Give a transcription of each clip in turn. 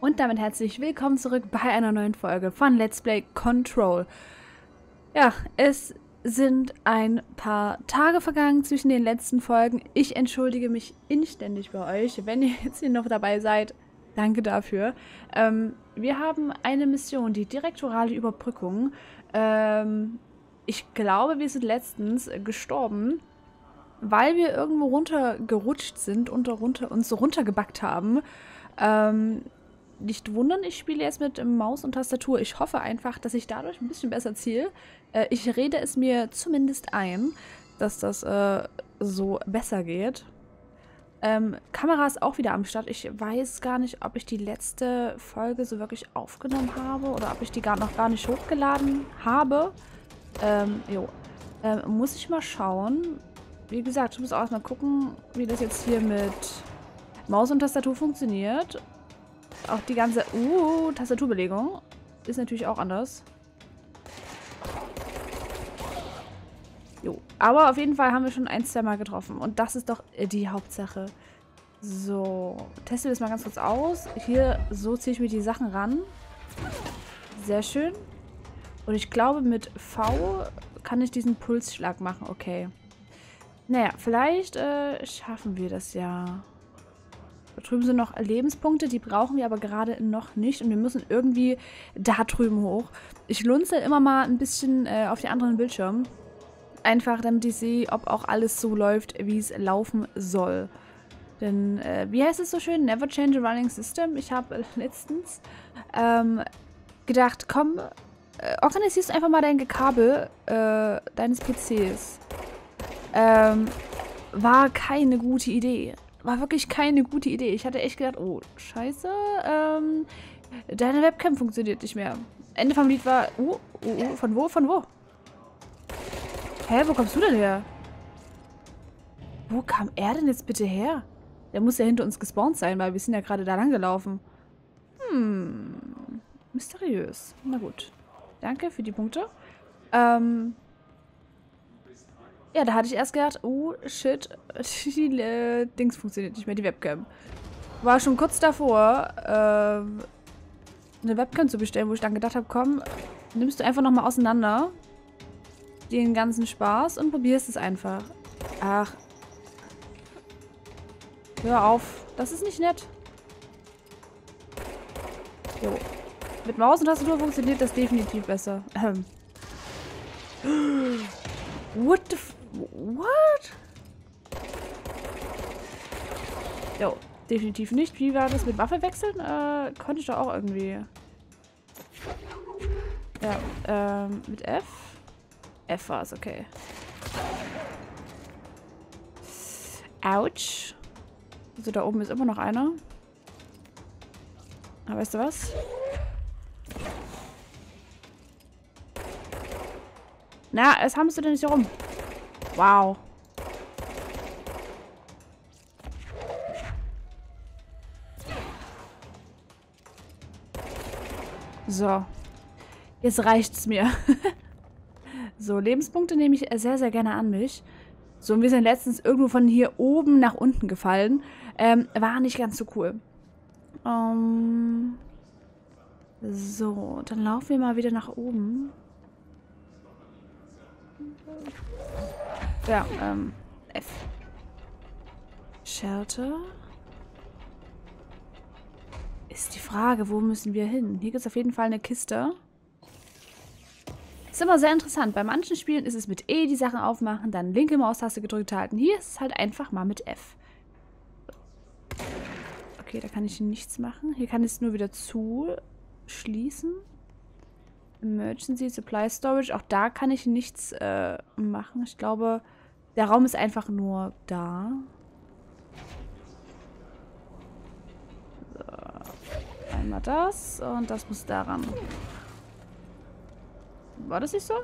Und damit herzlich willkommen zurück bei einer neuen Folge von Let's Play Control. Ja, es sind ein paar Tage vergangen zwischen den letzten Folgen. Ich entschuldige mich inständig bei euch, wenn ihr jetzt hier noch dabei seid. Danke dafür. Ähm, wir haben eine Mission, die direktorale Überbrückung. Ähm, ich glaube, wir sind letztens gestorben, weil wir irgendwo runtergerutscht sind und runter, uns runtergebackt haben. Ähm, nicht wundern, ich spiele jetzt mit Maus und Tastatur. Ich hoffe einfach, dass ich dadurch ein bisschen besser ziele. Äh, ich rede es mir zumindest ein, dass das äh, so besser geht. Ähm, Kamera ist auch wieder am Start. Ich weiß gar nicht, ob ich die letzte Folge so wirklich aufgenommen habe oder ob ich die gar noch gar nicht hochgeladen habe. Ähm, jo. Ähm, muss ich mal schauen. Wie gesagt, ich muss auch erstmal gucken, wie das jetzt hier mit Maus und Tastatur funktioniert. Auch die ganze uh, Tastaturbelegung ist natürlich auch anders. Jo. Aber auf jeden Fall haben wir schon ein, zwei Mal getroffen. Und das ist doch die Hauptsache. So. Teste das mal ganz kurz aus. Hier, so ziehe ich mir die Sachen ran. Sehr schön. Und ich glaube, mit V kann ich diesen Pulsschlag machen. Okay. Naja, vielleicht äh, schaffen wir das ja. Da drüben sind noch Lebenspunkte, die brauchen wir aber gerade noch nicht. Und wir müssen irgendwie da drüben hoch. Ich lunze immer mal ein bisschen äh, auf die anderen Bildschirmen. Einfach, damit ich sehe, ob auch alles so läuft, wie es laufen soll. Denn, äh, wie heißt es so schön? Never change a running system. Ich habe letztens ähm, gedacht, komm, äh, organisierst einfach mal dein Gekabel äh, deines PCs. Ähm, war keine gute Idee war wirklich keine gute Idee. Ich hatte echt gedacht, oh, scheiße, ähm, deine Webcam funktioniert nicht mehr. Ende vom Lied war, oh, oh, oh, von wo, von wo? Hä, wo kommst du denn her? Wo kam er denn jetzt bitte her? Der muss ja hinter uns gespawnt sein, weil wir sind ja gerade da lang gelaufen. Hm, mysteriös. Na gut. Danke für die Punkte. Ähm, ja, da hatte ich erst gedacht, oh shit, die äh, Dings funktioniert nicht mehr, die Webcam. War schon kurz davor, äh, eine Webcam zu bestellen, wo ich dann gedacht habe, komm, nimmst du einfach nochmal auseinander den ganzen Spaß und probierst es einfach. Ach. Hör auf. Das ist nicht nett. Jo. Mit Maus und Tastatur funktioniert das definitiv besser. Ähm. What the f What? Jo, definitiv nicht. Wie war das mit Waffe wechseln? Äh, konnte ich doch auch irgendwie. Ja, ähm, mit F? F war es, okay. Autsch. Also da oben ist immer noch einer. Aber weißt du was? Na, es haben du denn nicht rum. Wow. So. Jetzt reicht's mir. so, Lebenspunkte nehme ich sehr, sehr gerne an mich. So, und wir sind letztens irgendwo von hier oben nach unten gefallen. Ähm, war nicht ganz so cool. Ähm, so, dann laufen wir mal wieder nach oben. Ja, ähm, F. Shelter. Ist die Frage, wo müssen wir hin? Hier gibt es auf jeden Fall eine Kiste. Ist immer sehr interessant. Bei manchen Spielen ist es mit E die Sachen aufmachen, dann linke Maustaste gedrückt halten. Hier ist es halt einfach mal mit F. Okay, da kann ich nichts machen. Hier kann ich es nur wieder zuschließen. Emergency Supply Storage. Auch da kann ich nichts äh, machen. Ich glaube, der Raum ist einfach nur da. So. Einmal das und das muss daran. War das nicht so?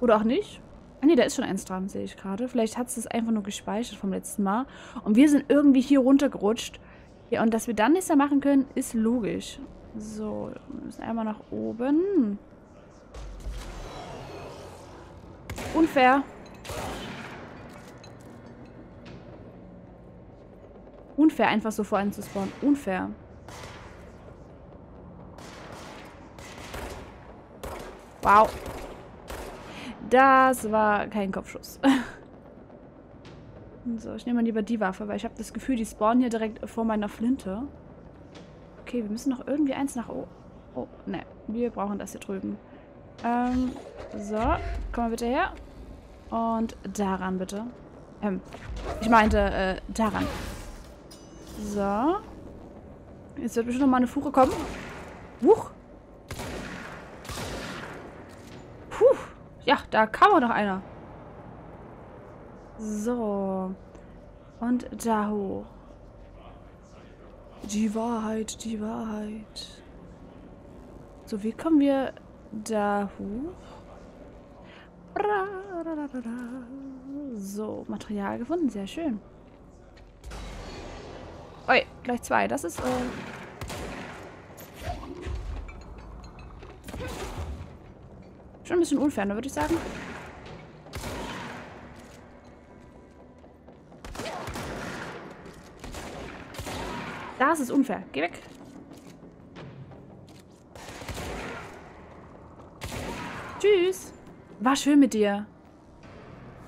Oder auch nicht? Ah ne, da ist schon eins dran, sehe ich gerade. Vielleicht hat es das einfach nur gespeichert vom letzten Mal. Und wir sind irgendwie hier runtergerutscht. Ja, und dass wir dann nichts mehr machen können, ist logisch. So, wir müssen einmal nach oben. Unfair. Unfair, einfach so vor einem zu spawnen. Unfair. Wow. Das war kein Kopfschuss. so, ich nehme mal lieber die Waffe, weil ich habe das Gefühl, die spawnen hier direkt vor meiner Flinte. Okay, wir müssen noch irgendwie eins nach oben. Oh, ne. Wir brauchen das hier drüben. Ähm, so. Komm mal bitte her. Und daran bitte. Ähm, ich meinte, äh, daran. So. Jetzt wird bestimmt noch mal eine Fuhre kommen. Huch. Puh. Ja, da kam auch noch einer. So. Und da hoch. Die Wahrheit, die Wahrheit. So, wie kommen wir da hoch? So, Material gefunden. Sehr schön. Oi, gleich zwei. Das ist, äh... Schon ein bisschen unfair, ne, würde ich sagen. Das ist unfair. Geh weg. Tschüss. War schön mit dir.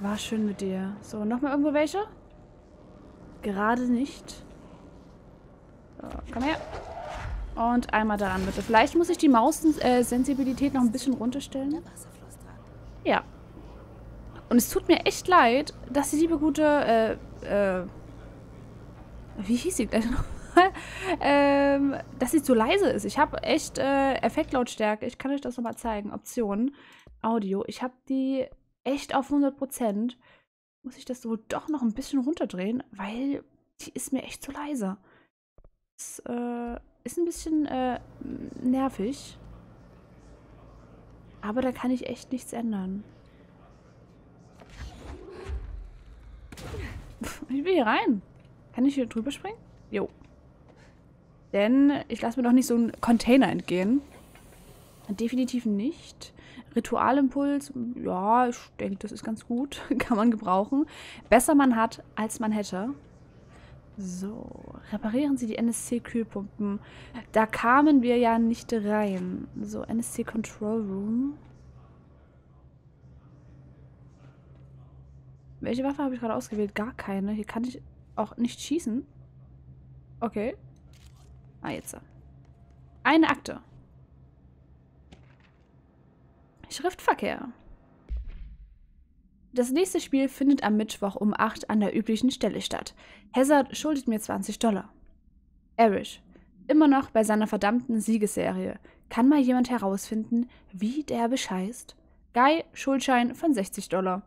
War schön mit dir. So, nochmal irgendwo welche? Gerade nicht. So, komm her. Und einmal daran, bitte. Vielleicht muss ich die Maus-Sensibilität noch ein bisschen runterstellen. Ja. Und es tut mir echt leid, dass die liebe gute, äh, äh, wie hieß sie gleich noch? Ähm, dass sie zu leise ist. Ich habe echt äh, Effektlautstärke. Ich kann euch das nochmal zeigen. Optionen. Audio. Ich habe die echt auf 100%. Muss ich das so doch noch ein bisschen runterdrehen, weil die ist mir echt zu leise. Das äh, ist ein bisschen äh, nervig. Aber da kann ich echt nichts ändern. Ich will hier rein. Kann ich hier drüber springen? Jo. Denn ich lasse mir doch nicht so einen Container entgehen. Definitiv nicht. Ritualimpuls, ja, ich denke, das ist ganz gut. Kann man gebrauchen. Besser man hat, als man hätte. So, reparieren Sie die NSC-Kühlpumpen. Da kamen wir ja nicht rein. So, NSC Control Room. Welche Waffe habe ich gerade ausgewählt? Gar keine. Hier kann ich auch nicht schießen. Okay. Ah, jetzt. Eine Akte. Schriftverkehr. Das nächste Spiel findet am Mittwoch um 8 an der üblichen Stelle statt. Hazard schuldet mir 20 Dollar. Erish. Immer noch bei seiner verdammten Siegesserie. Kann mal jemand herausfinden, wie der bescheißt? Guy, Schuldschein von 60 Dollar.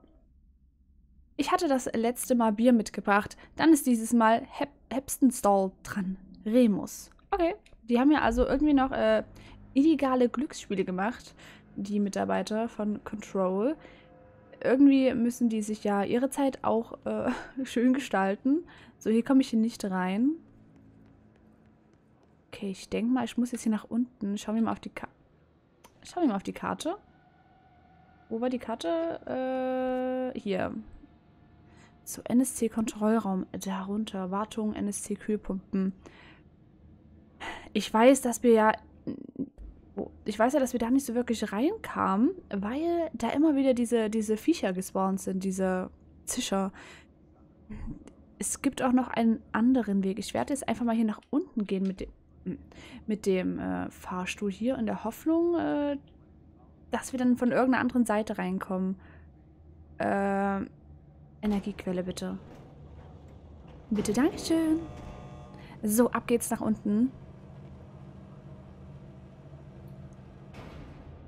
Ich hatte das letzte Mal Bier mitgebracht, dann ist dieses Mal Hep Hepstenstall dran. Remus. Okay, die haben ja also irgendwie noch äh, illegale Glücksspiele gemacht die Mitarbeiter von Control. Irgendwie müssen die sich ja ihre Zeit auch äh, schön gestalten. So, hier komme ich hier nicht rein. Okay, ich denke mal, ich muss jetzt hier nach unten. Schauen wir mal auf die Karte. Schauen wir mal auf die Karte. Wo war die Karte? Äh, hier. So, NSC-Kontrollraum. Darunter. Wartung, NSC-Kühlpumpen. Ich weiß, dass wir ja ich weiß ja, dass wir da nicht so wirklich reinkamen, weil da immer wieder diese, diese Viecher gespawnt sind, diese Zischer. Es gibt auch noch einen anderen Weg. Ich werde jetzt einfach mal hier nach unten gehen mit dem, mit dem äh, Fahrstuhl hier in der Hoffnung, äh, dass wir dann von irgendeiner anderen Seite reinkommen. Äh, Energiequelle bitte. Bitte, Dankeschön. So, ab geht's nach unten.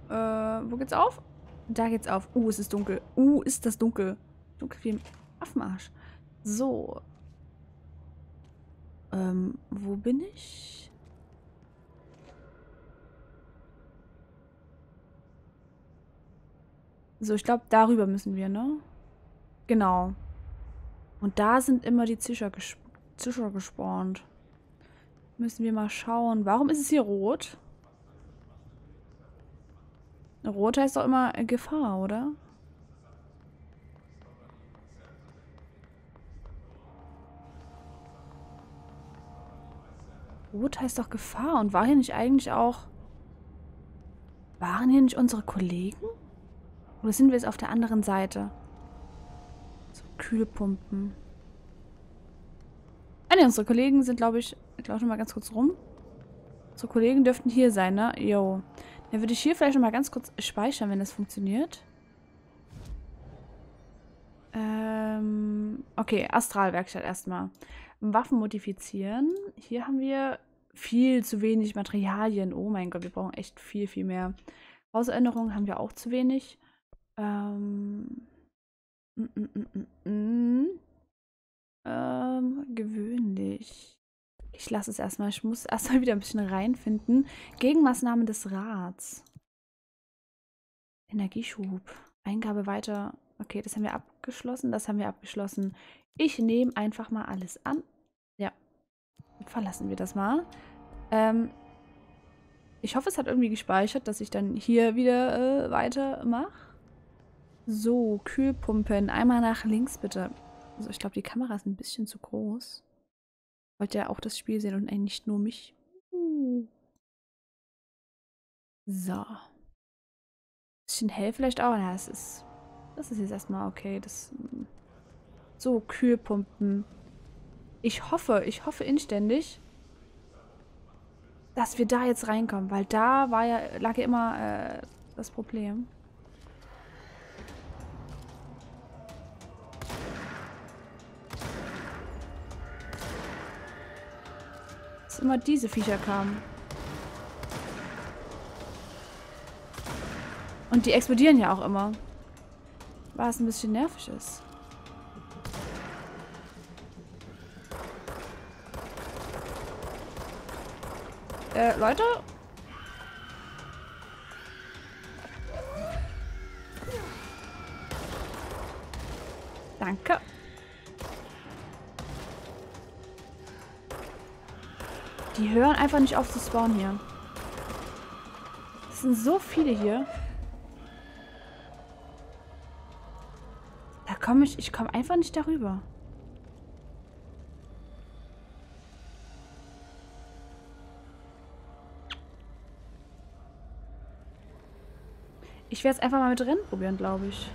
Äh, wo geht's auf? Da geht's auf. Uh, es ist dunkel. Uh, ist das dunkel. Dunkel wie im Affenarsch. So. Ähm, wo bin ich? So, ich glaube, darüber müssen wir, ne? Genau. Und da sind immer die Zischer, gesp Zischer gespawnt. Müssen wir mal schauen. Warum ist es hier rot? Rot heißt doch immer Gefahr, oder? Rot heißt doch Gefahr. Und war hier nicht eigentlich auch... Waren hier nicht unsere Kollegen? Oder sind wir jetzt auf der anderen Seite? So, Kühlpumpen. Ah ne, unsere Kollegen sind, glaube ich... Ich laufe mal ganz kurz rum. Unsere Kollegen dürften hier sein, ne? Jo. Dann würde ich hier vielleicht noch mal ganz kurz speichern, wenn das funktioniert. Ähm, okay, Astralwerkstatt erstmal. Waffen modifizieren. Hier haben wir viel zu wenig Materialien. Oh mein Gott, wir brauchen echt viel, viel mehr. Hauserinnerungen haben wir auch zu wenig. Ähm, mm, mm, mm, ähm, gewöhnlich. Ich lasse es erstmal. Ich muss erstmal wieder ein bisschen reinfinden. Gegenmaßnahmen des Rats. Energieschub. Eingabe weiter. Okay, das haben wir abgeschlossen. Das haben wir abgeschlossen. Ich nehme einfach mal alles an. Ja. Verlassen wir das mal. Ähm, ich hoffe, es hat irgendwie gespeichert, dass ich dann hier wieder äh, weitermache. So, Kühlpumpen. Einmal nach links, bitte. Also ich glaube, die Kamera ist ein bisschen zu groß. Wollt ihr auch das Spiel sehen und nicht nur mich? Uh. So. Bisschen hell vielleicht auch. Ja, es ist. Das ist jetzt erstmal okay. Das. Hm. So, Kühlpumpen. Ich hoffe, ich hoffe inständig, dass wir da jetzt reinkommen, weil da war ja, lag ja immer äh, das Problem. Immer diese Viecher kamen. Und die explodieren ja auch immer. Was ein bisschen nervig ist. Äh, Leute? Danke. Die hören einfach nicht auf zu spawnen hier. Es sind so viele hier. Da komme ich, ich komme einfach nicht darüber. Ich werde es einfach mal mit Rennen probieren, glaube ich.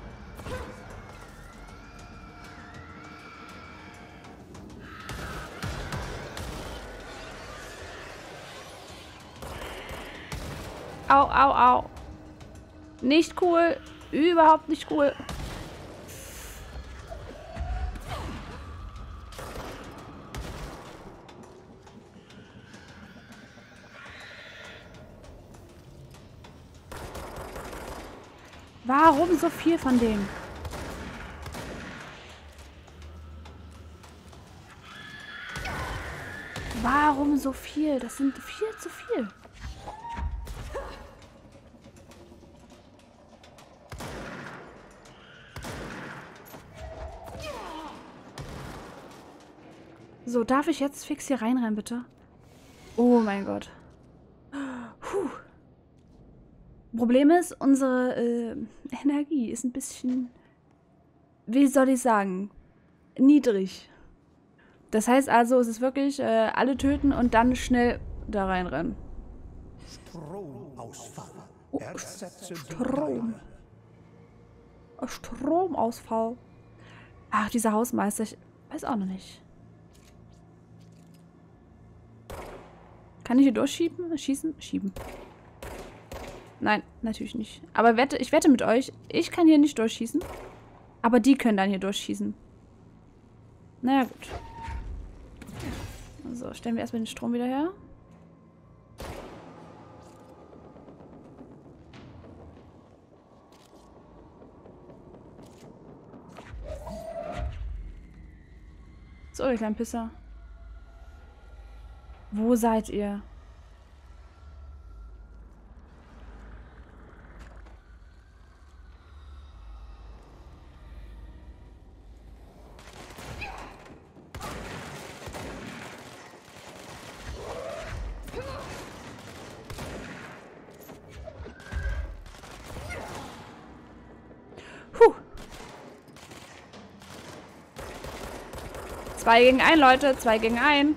Au, au, au. Nicht cool. Überhaupt nicht cool. Warum so viel von dem? Warum so viel? Das sind viel zu viel. So, darf ich jetzt fix hier reinrennen, bitte? Oh mein Gott. Puh. Problem ist, unsere äh, Energie ist ein bisschen, wie soll ich sagen, niedrig. Das heißt also, es ist wirklich äh, alle töten und dann schnell da reinrennen. Stromausfall. Oh, Strom. Stromausfall. Ach, dieser Hausmeister, ich weiß auch noch nicht. Kann ich hier durchschieben? Schießen? Schieben. Nein, natürlich nicht. Aber wette, ich wette mit euch, ich kann hier nicht durchschießen. Aber die können dann hier durchschießen. Naja, gut. So, stellen wir erstmal den Strom wieder her. So, ihr kleinen Pisser. Wo seid ihr? Zwei gegen ein, Leute. Zwei gegen ein.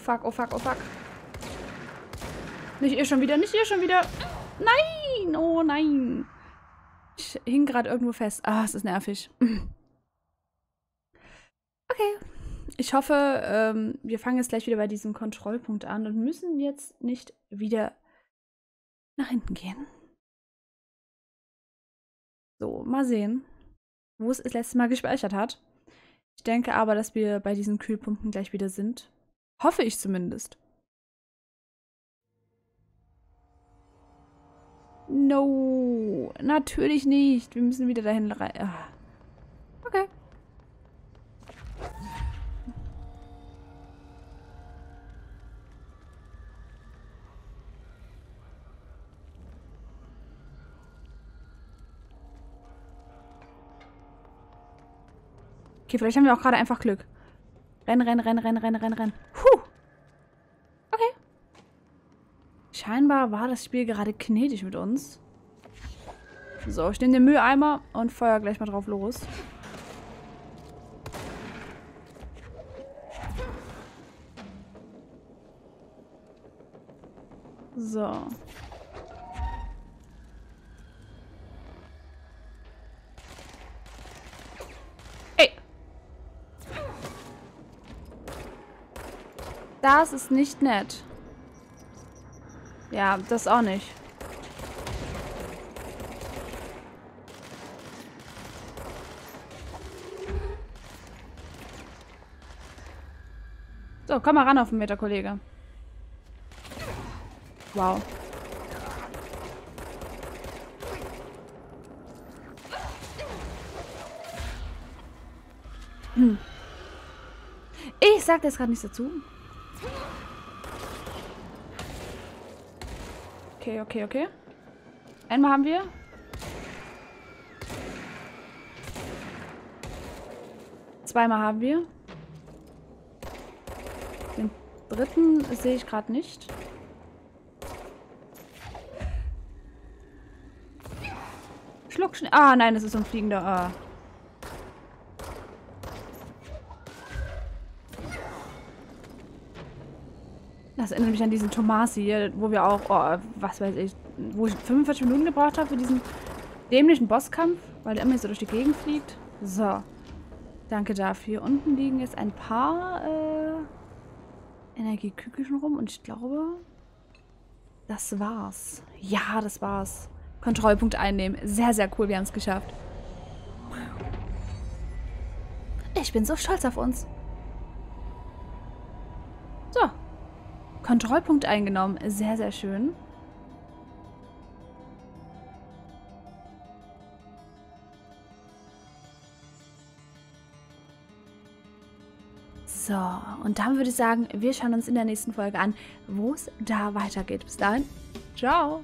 Fuck, oh fuck, oh fuck. Nicht ihr schon wieder, nicht ihr schon wieder. Nein, oh nein. Ich hing gerade irgendwo fest. Ah, es ist nervig. Okay. Ich hoffe, ähm, wir fangen jetzt gleich wieder bei diesem Kontrollpunkt an und müssen jetzt nicht wieder nach hinten gehen. So, mal sehen, wo es das letzte Mal gespeichert hat. Ich denke aber, dass wir bei diesen Kühlpumpen gleich wieder sind. Hoffe ich zumindest. No, natürlich nicht. Wir müssen wieder dahin rein. Ah. Okay. Okay, vielleicht haben wir auch gerade einfach Glück. Renn, renn, renn, renn, renn, renn, renn. Puh. Okay. Scheinbar war das Spiel gerade gnädig mit uns. So, ich nehme den Mülleimer und feuer gleich mal drauf los. So. Das ist nicht nett. Ja, das auch nicht. So, komm mal ran auf den Meter, Kollege. Wow. Hm. Ich sag das gerade nicht dazu. Okay, okay, okay. Einmal haben wir. Zweimal haben wir. Den dritten sehe ich gerade nicht. Schluck. Ah, nein, das ist so ein fliegender. Ah. Das erinnert mich an diesen Tomasi hier, wo wir auch, oh, was weiß ich, wo ich 45 Minuten gebraucht habe für diesen dämlichen Bosskampf, weil der immer so durch die Gegend fliegt. So. Danke dafür. Unten liegen jetzt ein paar äh, Energiekügelchen rum und ich glaube, das war's. Ja, das war's. Kontrollpunkt einnehmen. Sehr, sehr cool. Wir haben es geschafft. Ich bin so stolz auf uns. So. Kontrollpunkt eingenommen. Sehr, sehr schön. So, und dann würde ich sagen, wir schauen uns in der nächsten Folge an, wo es da weitergeht. Bis dahin, ciao!